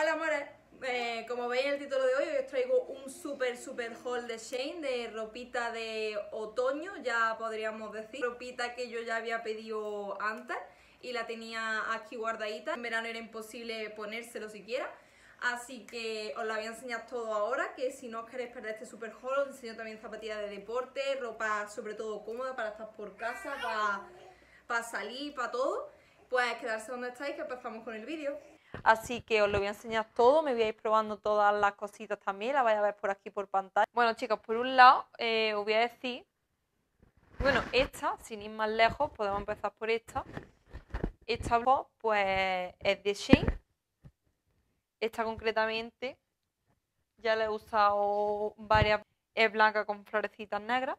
Hola amores, Eh, como veis en el título de hoy, hoy os traigo un super super haul de Shane de ropita de otoño, ya podríamos decir. Ropita que yo ya había pedido antes y la tenía aquí guardadita. En verano era imposible ponérselo siquiera. Así que os la voy a enseñar todo ahora, que si no os queréis perder este super haul, os enseño también zapatillas de deporte, ropa sobre todo cómoda para estar por casa, para, para salir, para todo. Pues quedarse donde estáis que empezamos con el vídeo. Así que os lo voy a enseñar todo, me voy a ir probando todas las cositas también, las vais a ver por aquí por pantalla. Bueno chicos, por un lado eh, os voy a decir, bueno, esta, sin ir más lejos, podemos empezar por esta. Esta pues es de Shane. Esta concretamente ya la he usado varias, es blanca con florecitas negras.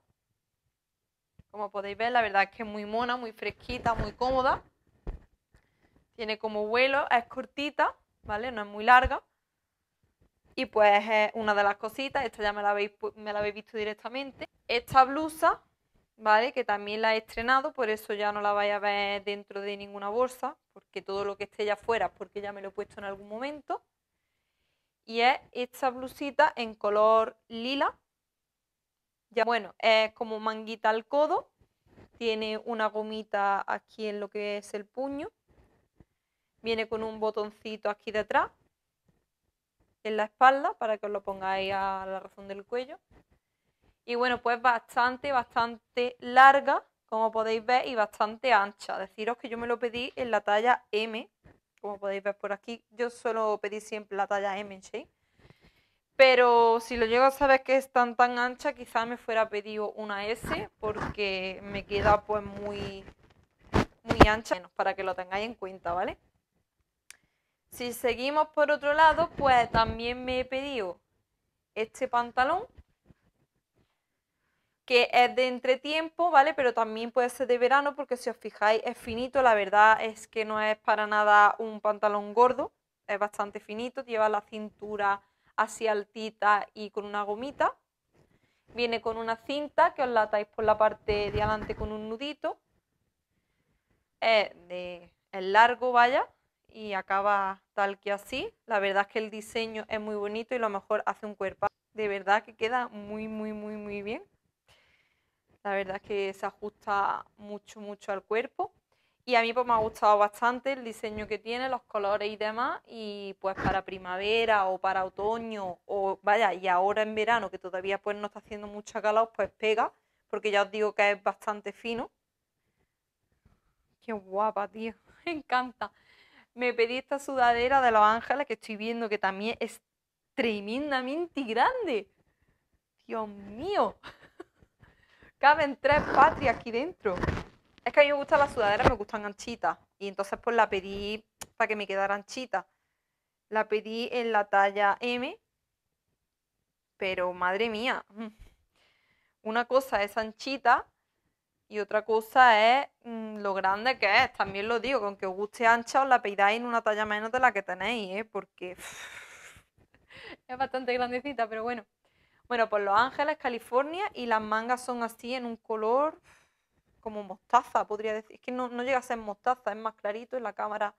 Como podéis ver, la verdad es que es muy mona, muy fresquita, muy cómoda. Tiene como vuelo, es cortita, ¿vale? No es muy larga. Y pues es una de las cositas, esta ya me la habéis, me la habéis visto directamente. Esta blusa, ¿vale? Que también la he estrenado, por eso ya no la vais a ver dentro de ninguna bolsa, porque todo lo que esté ya fuera porque ya me lo he puesto en algún momento. Y es esta blusita en color lila. Ya bueno, es como manguita al codo. Tiene una gomita aquí en lo que es el puño Viene con un botoncito aquí detrás, en la espalda, para que os lo pongáis a la razón del cuello. Y bueno, pues bastante, bastante larga, como podéis ver, y bastante ancha. Deciros que yo me lo pedí en la talla M, como podéis ver por aquí. Yo suelo pedir siempre la talla M en Shea. Pero si lo llego a saber que es tan tan ancha, quizás me fuera pedido una S, porque me queda pues muy, muy ancha, para que lo tengáis en cuenta, ¿vale? Si seguimos por otro lado, pues también me he pedido este pantalón, que es de entretiempo, ¿vale? Pero también puede ser de verano porque si os fijáis es finito, la verdad es que no es para nada un pantalón gordo, es bastante finito, lleva la cintura así altita y con una gomita. Viene con una cinta que os la atáis por la parte de adelante con un nudito. Es, de, es largo, vaya, y acaba tal que así. La verdad es que el diseño es muy bonito y lo mejor hace un cuerpo. De verdad que queda muy, muy, muy, muy bien. La verdad es que se ajusta mucho, mucho al cuerpo. Y a mí pues me ha gustado bastante el diseño que tiene, los colores y demás. Y pues para primavera o para otoño o vaya, y ahora en verano que todavía pues no está haciendo mucha calor, pues pega. Porque ya os digo que es bastante fino. Qué guapa, tío. Me encanta me pedí esta sudadera de Los Ángeles que estoy viendo que también es tremendamente grande. Dios mío. Caben tres patrias aquí dentro. Es que a mí me gustan las sudaderas, me gustan anchitas. Y entonces pues la pedí para que me quedara anchita. La pedí en la talla M. Pero madre mía. Una cosa es anchita y otra cosa es mm, lo grande que es. También lo digo, con que os guste ancha os la pidáis en una talla menos de la que tenéis, ¿eh? porque es bastante grandecita, pero bueno. Bueno, pues Los Ángeles, California, y las mangas son así en un color como mostaza, podría decir. Es que no, no llega a ser mostaza, es más clarito, en la cámara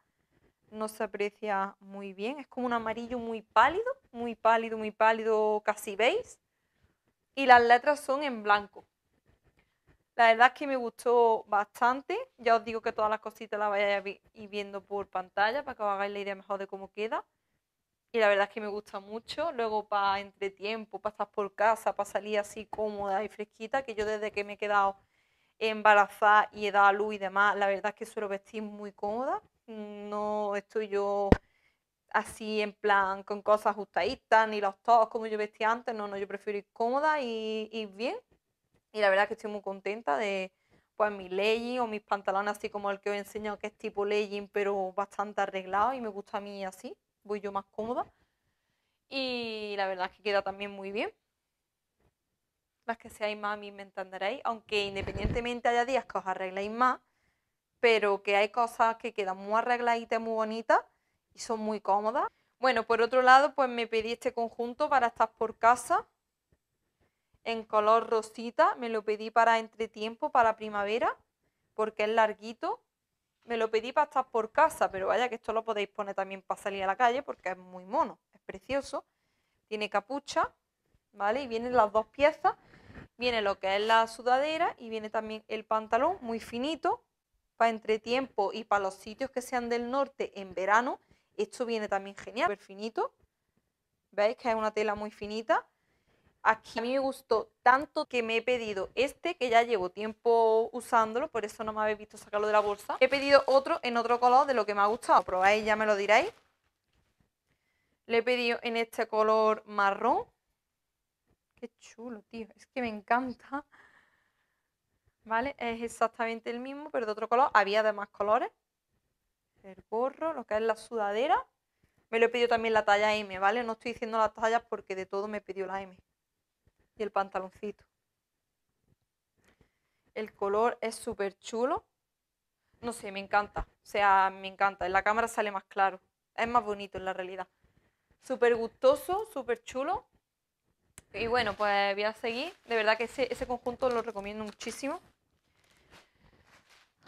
no se aprecia muy bien. Es como un amarillo muy pálido, muy pálido, muy pálido, casi veis. Y las letras son en blanco. La verdad es que me gustó bastante. Ya os digo que todas las cositas las vais a ir viendo por pantalla para que os hagáis la idea mejor de cómo queda. Y la verdad es que me gusta mucho. Luego para entretiempo, para estar por casa, para salir así cómoda y fresquita, que yo desde que me he quedado embarazada y he dado a luz y demás, la verdad es que suelo vestir muy cómoda. No estoy yo así en plan con cosas ajustaditas, ni los todos como yo vestía antes. No, no, yo prefiero ir cómoda y ir bien y la verdad que estoy muy contenta de pues mi legging o mis pantalones así como el que os he enseñado que es tipo legging pero bastante arreglado y me gusta a mí así, voy yo más cómoda. Y la verdad es que queda también muy bien. Las que seáis mí me entenderéis, aunque independientemente haya días que os arregléis más, pero que hay cosas que quedan muy arregladitas, muy bonitas y son muy cómodas. Bueno, por otro lado, pues me pedí este conjunto para estar por casa, en color rosita. Me lo pedí para entretiempo, para primavera, porque es larguito me lo pedí para estar por casa, pero vaya que esto lo podéis poner también para salir a la calle porque es muy mono, es precioso. Tiene capucha, ¿vale? Y vienen las dos piezas. Viene lo que es la sudadera y viene también el pantalón muy finito para entretiempo y para los sitios que sean del norte en verano. Esto viene también genial, súper finito. ¿Veis que es una tela muy finita? Aquí a mí me gustó tanto que me he pedido este, que ya llevo tiempo usándolo, por eso no me habéis visto sacarlo de la bolsa. He pedido otro en otro color de lo que me ha gustado. Probáis, ya me lo diréis. Le he pedido en este color marrón. Qué chulo, tío. Es que me encanta. ¿Vale? Es exactamente el mismo, pero de otro color. Había de más colores. El gorro, lo que es la sudadera. Me lo he pedido también la talla M, ¿vale? No estoy diciendo las tallas porque de todo me pedido la M y el pantaloncito. El color es súper chulo. No sé, me encanta. O sea, me encanta. En la cámara sale más claro. Es más bonito en la realidad. Súper gustoso, súper chulo. Y bueno, pues voy a seguir. De verdad que ese, ese conjunto lo recomiendo muchísimo.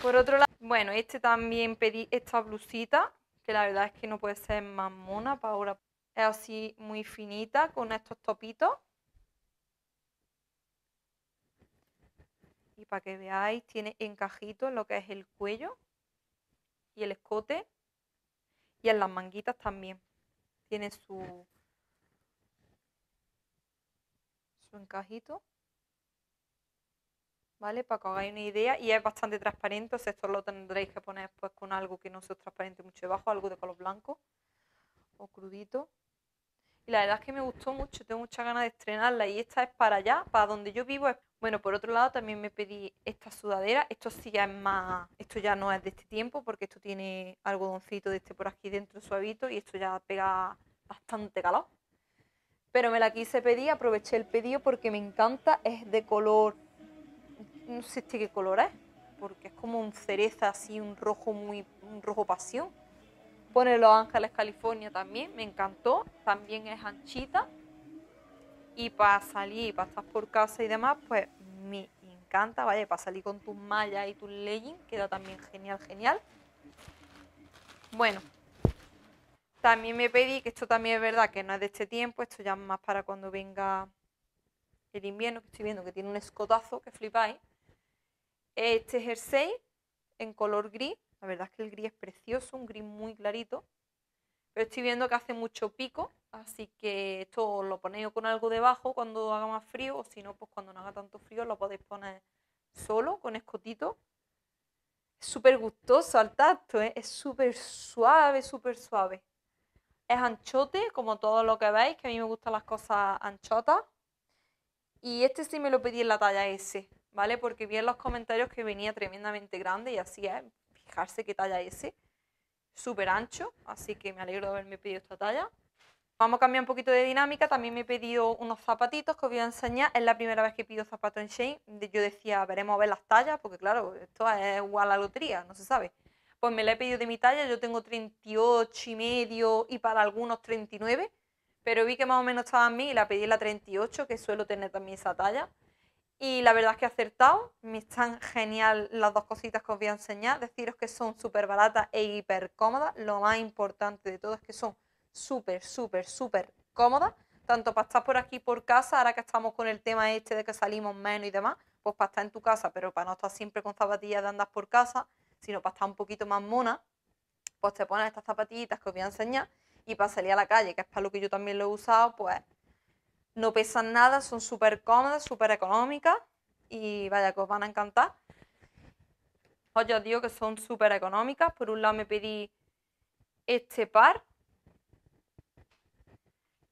Por otro lado, bueno, este también pedí esta blusita, que la verdad es que no puede ser más mona para ahora. Es así muy finita, con estos topitos. Y para que veáis, tiene encajito en lo que es el cuello y el escote. Y en las manguitas también. Tiene su, su encajito. ¿Vale? Para que os hagáis una idea. Y es bastante transparente. O sea, esto lo tendréis que poner pues con algo que no sea transparente mucho debajo. Algo de color blanco o crudito. Y la verdad es que me gustó mucho. Tengo muchas ganas de estrenarla. Y esta es para allá, para donde yo vivo. Bueno, por otro lado también me pedí esta sudadera. Esto sí ya es más, esto ya no es de este tiempo porque esto tiene algodoncito de este por aquí dentro suavito y esto ya pega bastante calor. Pero me la quise pedir, aproveché el pedido porque me encanta, es de color, no sé este qué color es, porque es como un cereza así, un rojo muy, un rojo pasión. Pone Los Ángeles, California también, me encantó, también es anchita y para salir, para estar por casa y demás, pues me encanta, vaya, para salir con tus mallas y tus leggings, queda también genial, genial. Bueno, también me pedí, que esto también es verdad que no es de este tiempo, esto ya es más para cuando venga el invierno, que estoy viendo que tiene un escotazo, que flipáis. Este jersey en color gris, la verdad es que el gris es precioso, un gris muy clarito. Pero estoy viendo que hace mucho pico, así que esto lo ponéis con algo debajo cuando haga más frío, o si no, pues cuando no haga tanto frío lo podéis poner solo, con escotito. Es súper gustoso al tacto, ¿eh? es súper suave, súper suave. Es anchote, como todo lo que veis, que a mí me gustan las cosas anchotas. Y este sí me lo pedí en la talla S, ¿vale? Porque vi en los comentarios que venía tremendamente grande y así es, fijarse qué talla S súper ancho, así que me alegro de haberme pedido esta talla. Vamos a cambiar un poquito de dinámica, también me he pedido unos zapatitos que os voy a enseñar. Es la primera vez que pido zapatos en Shane. Yo decía, veremos a ver las tallas, porque claro, esto es igual a la lotería, no se sabe. Pues me la he pedido de mi talla, yo tengo 38 y medio y para algunos 39, pero vi que más o menos estaba en mí y la pedí en la 38, que suelo tener también esa talla. Y la verdad es que he acertado, me están genial las dos cositas que os voy a enseñar. Deciros que son súper baratas e hiper cómodas. Lo más importante de todo es que son súper, súper, súper cómodas. Tanto para estar por aquí por casa, ahora que estamos con el tema este de que salimos menos y demás, pues para estar en tu casa, pero para no estar siempre con zapatillas de andar por casa, sino para estar un poquito más mona, pues te pones estas zapatillitas que os voy a enseñar y para salir a la calle, que es para lo que yo también lo he usado, pues no pesan nada, son súper cómodas, súper económicas y vaya que os van a encantar. Os ya os digo que son súper económicas. Por un lado me pedí este par.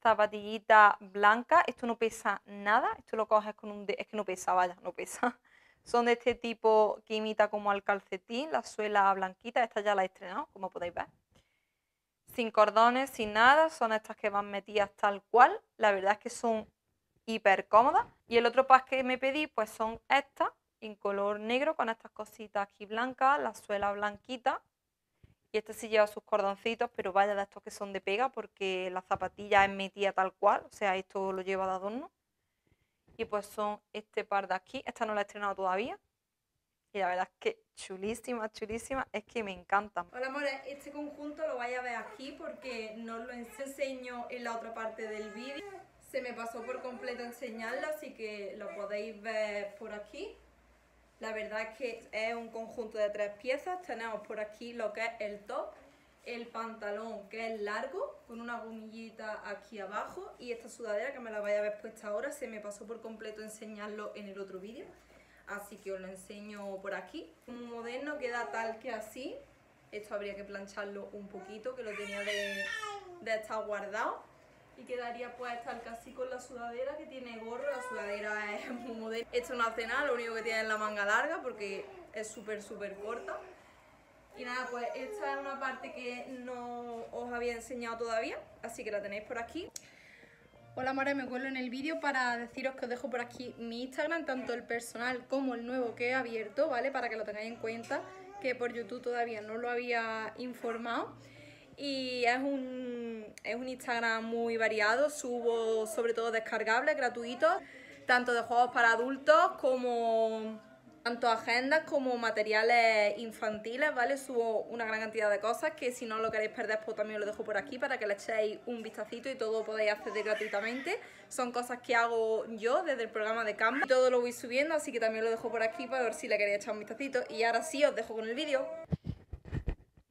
Zapatillita blanca. Esto no pesa nada. Esto lo coges con un... Es que no pesa, vaya, no pesa. Son de este tipo que imita como al calcetín. La suela blanquita. Esta ya la he estrenado, como podéis ver sin cordones, sin nada, son estas que van metidas tal cual, la verdad es que son hiper cómodas. Y el otro pack que me pedí pues son estas, en color negro, con estas cositas aquí blancas, la suela blanquita. Y este sí lleva sus cordoncitos, pero vaya de estos que son de pega, porque la zapatilla es metida tal cual, o sea, esto lo lleva de adorno. Y pues son este par de aquí, esta no la he estrenado todavía. y la verdad es que chulísima, chulísima, es que me encantan. Hola amores, este conjunto lo vais a ver aquí porque no lo enseño en la otra parte del vídeo. Se me pasó por completo enseñarlo, así que lo podéis ver por aquí. La verdad es que es un conjunto de tres piezas. Tenemos por aquí lo que es el top, el pantalón que es largo, con una gomillita aquí abajo y esta sudadera que me la vais a ver puesta ahora. Se me pasó por completo enseñarlo en el otro vídeo así que os lo enseño por aquí. Un moderno queda tal que así. Esto habría que plancharlo un poquito, que lo tenía de, estar guardado. Y quedaría pues tal que así con la sudadera que tiene gorro. La sudadera es muy moderna. Esto no hace nada, lo único que tiene es la manga larga porque es súper súper corta. Y nada, pues esta es una parte que no os había enseñado todavía, así que la tenéis por aquí. Hola amores, me cuelo en el vídeo para deciros que os dejo por aquí mi Instagram, tanto el personal como el nuevo que he abierto, ¿vale? Para que lo tengáis en cuenta, que por YouTube todavía no lo había informado. Y es un, es un Instagram muy variado, subo sobre todo descargables, gratuitos, tanto de juegos para adultos como tanto agendas como materiales infantiles, ¿vale? Subo una gran cantidad de cosas que si no lo queréis perder, pues también lo dejo por aquí para que le echéis un vistacito y todo podéis acceder gratuitamente. Son cosas que hago yo desde el programa de Canva. Todo lo voy subiendo, así que también lo dejo por aquí para ver si le queréis echar un vistacito. Y ahora sí, os dejo con el vídeo.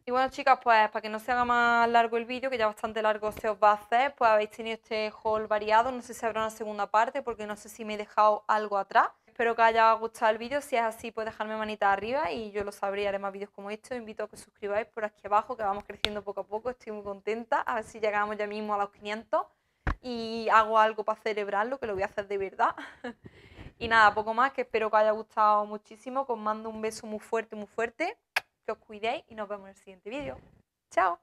Y bueno chicas, pues para que no se haga más largo el vídeo, que ya bastante largo se os va a hacer, pues habéis tenido este haul variado, no sé si habrá una segunda parte porque no sé si me he dejado algo atrás. Espero que os haya gustado el vídeo. Si es así, pues dejarme manita arriba y yo lo sabré haré más vídeos como este. Os invito a que os suscribáis por aquí abajo, que vamos creciendo poco a poco. Estoy muy contenta. A ver si llegamos ya mismo a los 500 y hago algo para celebrarlo, que lo voy a hacer de verdad. y nada, poco más, que espero que os haya gustado muchísimo. Os mando un beso muy fuerte, muy fuerte. Que os cuidéis y nos vemos en el siguiente vídeo. Chao.